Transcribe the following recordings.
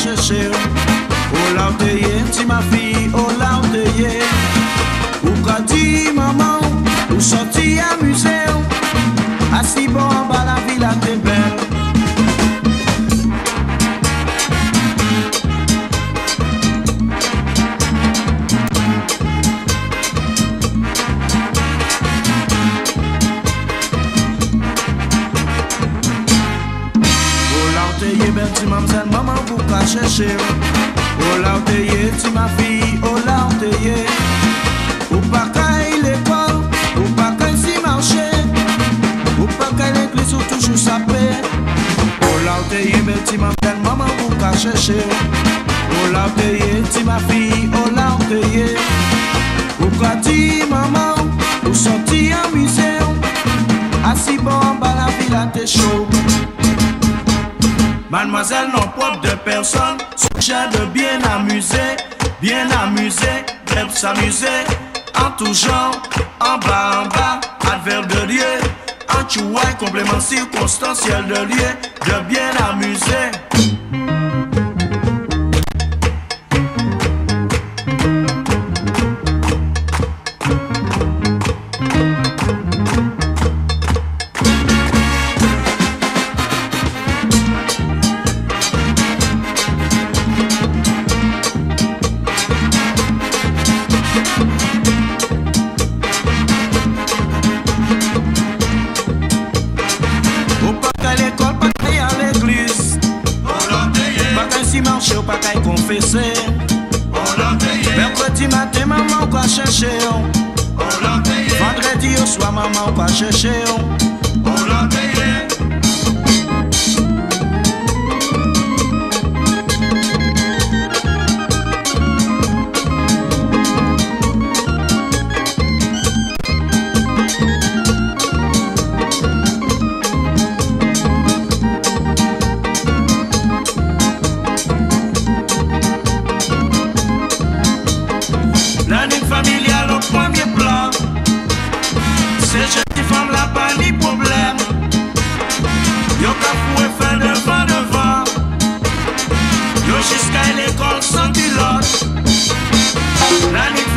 vous ka chercher. Oh là te ye ti ma fille oh là te ye Ou ka di maman? Ou sorti amuser ti mamzelle, maman vous pas chercher Oh là où t'es, tu ma fille, oh là où t'es Ou pas qu'à l'école, ou pas qu'à si marcher Ou pas qu'à l'église ou toujours sapé Oh là où t'es, ti mamzelle, maman vous pas chercher Oh là où t'es, tu ma là où t'es Ou quoi ti maman, ou sorti en musée Assis bon bas la Mademoiselle non propre de personne, sujet de bien amuser, bien amuser, bref s'amuser, en tout genre, en bas, en bas, adverbe de lieu, en chouai, complément circonstanciel de lieu, de bien amuser. Mercredi matin, maman, va chercher. Vendredi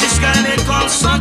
Jusqu'à l'école sans